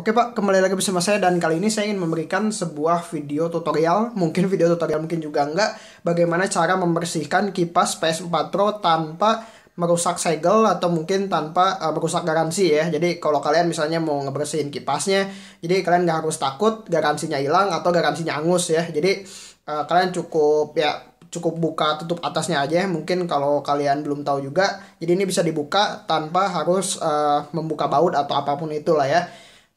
Oke Pak, kembali lagi bersama saya dan kali ini saya ingin memberikan sebuah video tutorial, mungkin video tutorial mungkin juga enggak, bagaimana cara membersihkan kipas PS4 Pro tanpa merusak segel atau mungkin tanpa uh, merusak garansi ya. Jadi kalau kalian misalnya mau ngebersihin kipasnya, jadi kalian nggak harus takut garansinya hilang atau garansinya angus ya. Jadi uh, kalian cukup ya cukup buka tutup atasnya aja mungkin kalau kalian belum tahu juga jadi ini bisa dibuka tanpa harus uh, membuka baut atau apa pun itulah ya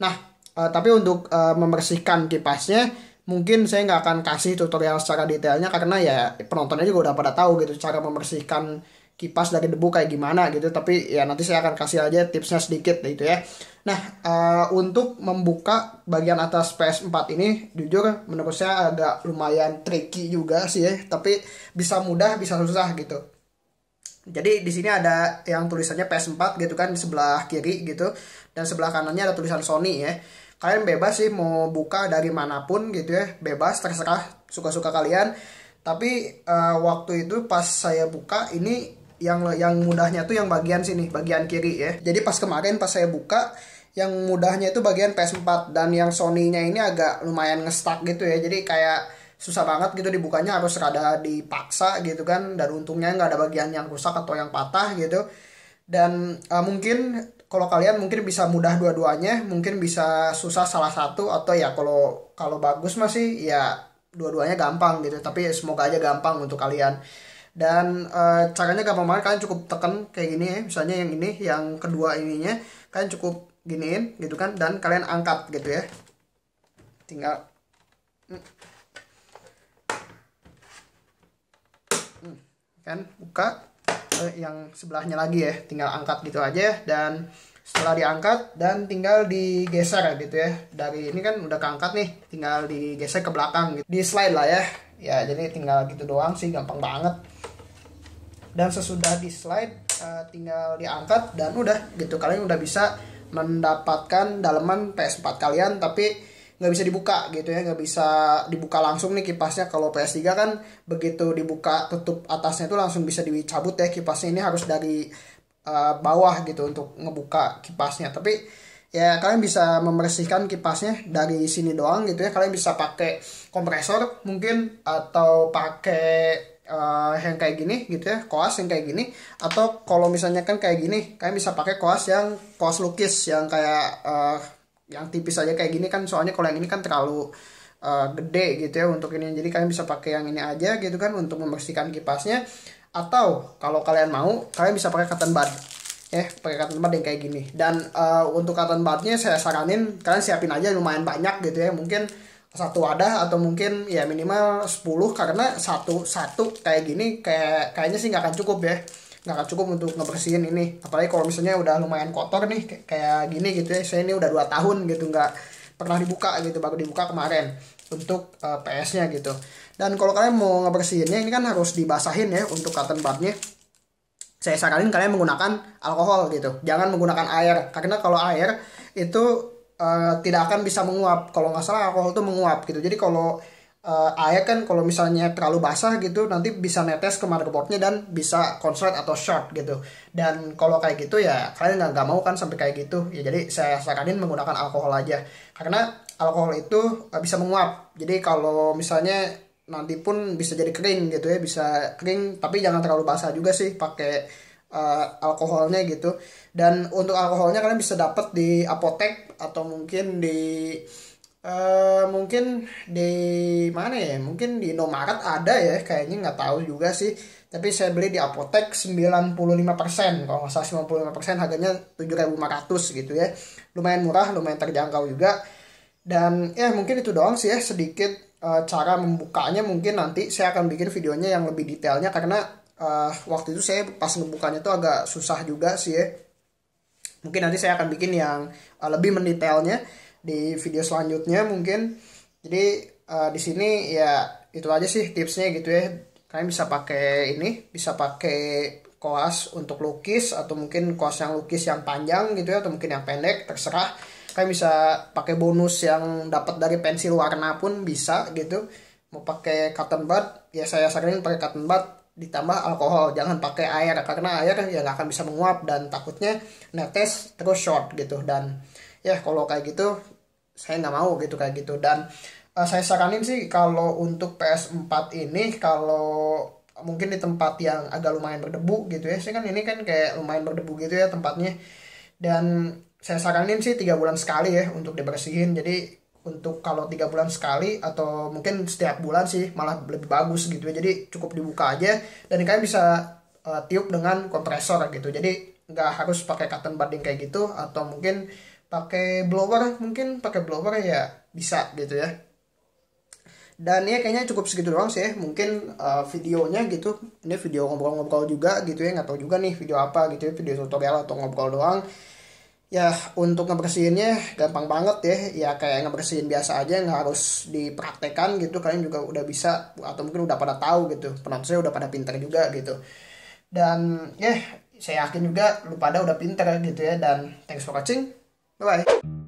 Nah, uh, tapi untuk uh, membersihkan kipasnya mungkin saya nggak akan kasih tutorial secara detailnya karena ya penontonnya juga udah pada tahu gitu cara membersihkan kipas dari debu kayak gimana gitu. Tapi ya nanti saya akan kasih aja tipsnya sedikit gitu ya. Nah uh, untuk membuka bagian atas PS4 ini jujur menurut saya agak lumayan tricky juga sih ya. Tapi bisa mudah bisa susah gitu jadi di sini ada yang tulisannya PS4 gitu kan di sebelah kiri gitu dan sebelah kanannya ada tulisan Sony ya. Kalian bebas sih mau buka dari mana pun gitu ya, bebas terserah suka-suka kalian. Tapi uh, waktu itu pas saya buka ini yang yang mudahnya tuh yang bagian sini, bagian kiri ya. Jadi pas kemarin pas saya buka yang mudahnya itu bagian PS4 dan yang Sony-nya ini agak lumayan ngestak gitu ya. Jadi kayak susah banget gitu dibukanya harus rada dipaksa gitu kan dan untungnya nggak ada bagian yang rusak atau yang patah gitu. Dan uh, mungkin kalau kalian mungkin bisa mudah dua-duanya mungkin bisa susah salah satu atau ya kalau kalau bagus masih ya dua-duanya gampang gitu tapi semoga aja gampang untuk kalian. Dan uh, caranya gampang banget kalian cukup tekan kayak gini ya misalnya yang ini yang kedua ininya kalian cukup giniin gitu kan dan kalian angkat gitu ya. Tinggal kan buka eh, yang sebelahnya lagi ya tinggal angkat gitu aja dan setelah diangkat dan tinggal digeser gitu ya. Dari ini kan udah keangkat nih tinggal digeser ke belakang gitu. Di slide lah ya. Ya jadi tinggal gitu doang sih gampang banget. Dan sesudah di slide uh, tinggal diangkat dan udah gitu. Kalian udah bisa mendapatkan daleman PS4 kalian tapi nggak bisa dibuka gitu ya nggak bisa dibuka langsung nih kipasnya. Kalau PS3 kan begitu dibuka tutup atasnya itu langsung bisa dicabut ya kipasnya. Ini harus dari uh, bawah gitu untuk ngebuka kipasnya. Tapi ya kalian bisa membersihkan kipasnya dari sini doang gitu ya. Kalian bisa pakai kompresor mungkin atau pakai uh, yang kayak gini gitu ya koas yang kayak gini. Atau kalau misalnya kan kayak gini kalian bisa pakai koas yang koas lukis yang kayak uh, yang tipis aja kayak gini kan soalnya kalau yang ini kan terlalu uh, gede gitu ya untuk ini. Jadi kalian bisa pakai yang ini aja gitu kan untuk membersihkan kipasnya. Atau kalau kalian mau kalian bisa pakai cotton bud. Ya pakai cotton bud yang kayak gini. Dan uh, untuk cotton budnya saya saranin kalian siapin aja lumayan banyak gitu ya. Mungkin satu wadah atau mungkin ya minimal 10 karena satu satu kayak gini kayak kayaknya sih nggak akan cukup ya nggak akan cukup untuk ngebersihin ini. Apalagi kalau misalnya udah lumayan kotor nih kayak gini gitu ya. Saya ini udah dua tahun gitu nggak pernah dibuka gitu baru dibuka kemarin untuk uh, eh, PS-nya gitu. Dan kalau kalian mau ngebersihinnya ini kan harus dibasahin ya untuk cotton budnya. Saya saranin kalian menggunakan alkohol gitu. Jangan menggunakan air karena kalau air itu uh, tidak akan bisa menguap. Kalau nggak salah alkohol itu menguap gitu. Jadi kalau uh, air kan kalau misalnya terlalu basah gitu nanti bisa netes ke motherboardnya dan bisa konslet atau short gitu. Dan kalau kayak gitu ya kalian nggak nggak mau kan sampai kayak gitu. Ya jadi saya saranin menggunakan alkohol aja. Karena alkohol itu uh, bisa menguap. Jadi kalau misalnya nanti pun bisa jadi kering gitu ya bisa kering tapi jangan terlalu basah juga sih pakai uh, alkoholnya gitu. Dan untuk alkoholnya kalian bisa dapat di apotek atau mungkin di Uh, mungkin di mana ya? Mungkin di Indomaret ada ya kayaknya nggak tahu juga sih. Tapi saya beli di apotek 95% kalau nggak salah 95% harganya 7.500 gitu ya. Lumayan murah lumayan terjangkau juga. Dan ya mungkin itu doang sih ya sedikit uh, cara membukanya. Mungkin nanti saya akan bikin videonya yang lebih detailnya karena uh, waktu itu saya pas ngebukanya tuh agak susah juga sih ya. Mungkin nanti saya akan bikin yang uh, lebih mendetailnya di video selanjutnya mungkin. Jadi uh, di sini ya itu aja sih tipsnya gitu ya. Kalian bisa pakai ini bisa pakai koas untuk lukis atau mungkin koas yang lukis yang panjang gitu ya atau mungkin yang pendek terserah. Kalian bisa pakai bonus yang dapat dari pensil warna pun bisa gitu. Mau pakai cotton bud ya saya saranin pakai cotton bud ditambah alkohol. Jangan pakai air karena air ya nggak akan bisa menguap dan takutnya netes terus short gitu. Dan ya kalau kayak gitu saya nggak mau gitu kayak gitu. Dan uh, saya saranin sih kalau untuk PS4 ini kalau mungkin di tempat yang agak lumayan berdebu gitu ya. Saya kan ini kan kayak lumayan berdebu gitu ya tempatnya. Dan saya saranin sih tiga bulan sekali ya untuk dibersihin. Jadi untuk kalau tiga bulan sekali atau mungkin setiap bulan sih malah lebih bagus gitu ya. Jadi cukup dibuka aja. Dan kalian bisa uh, tiup dengan kompresor gitu. Jadi nggak harus pakai cotton budding kayak gitu atau mungkin pakai blower mungkin pakai blower ya bisa gitu ya. Dan ya kayaknya cukup segitu doang sih ya. mungkin uh, videonya gitu. Ini video ngobrol-ngobrol juga gitu ya. Nggak tahu juga nih video apa gitu ya. Video tutorial atau ngobrol doang. Ya untuk ngebersihinnya gampang banget ya. Ya kayak ngebersihin biasa aja. Nggak harus dipraktekan gitu. Kalian juga udah bisa atau mungkin udah pada tahu gitu. Penonton saya udah pada pinter juga gitu. Dan ya saya yakin juga lu pada udah pinter gitu ya. Dan thanks for watching Bye bye.